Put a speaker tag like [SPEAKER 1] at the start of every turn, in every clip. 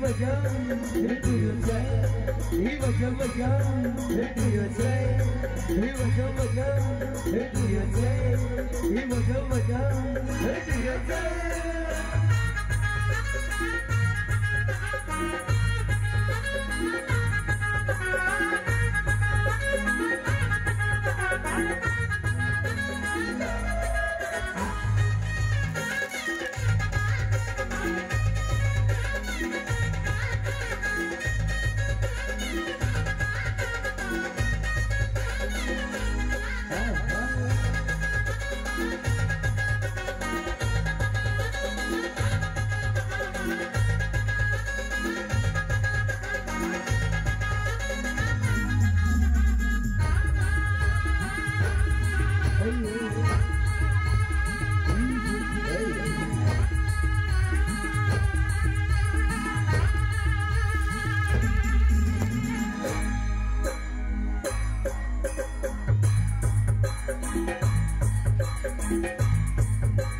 [SPEAKER 1] begun, here to your side. He was a begun, here to your side. He was a begun, here to your side. He was a begun, here your side.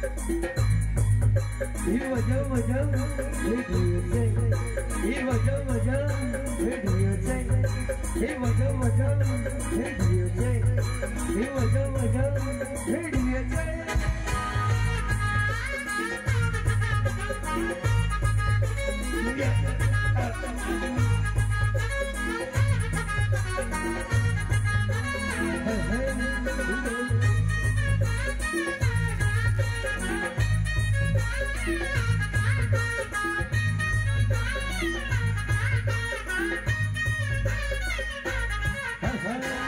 [SPEAKER 1] Here we go, we go, where do you say? He was go, we go, where do you say? He was go, we go, where do you say? He was go, we go, where do you say? Vai, vai.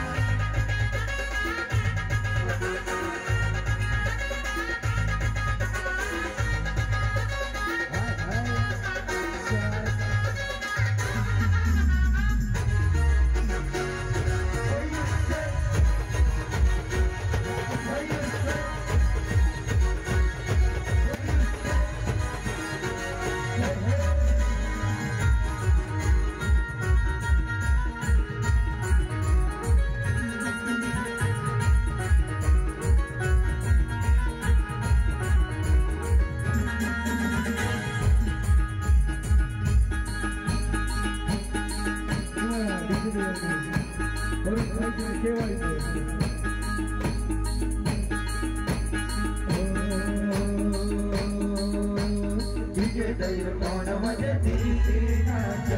[SPEAKER 1] ಕೇಳಿದೆ ವಿಜಯ ದೈವ ಕೋಣವಜ ತಿರುಗಿ ನಾಚ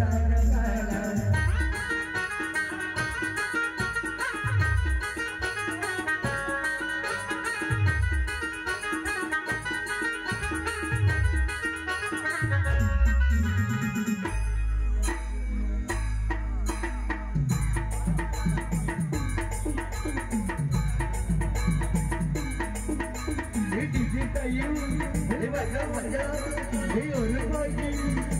[SPEAKER 1] Thank you, you, you,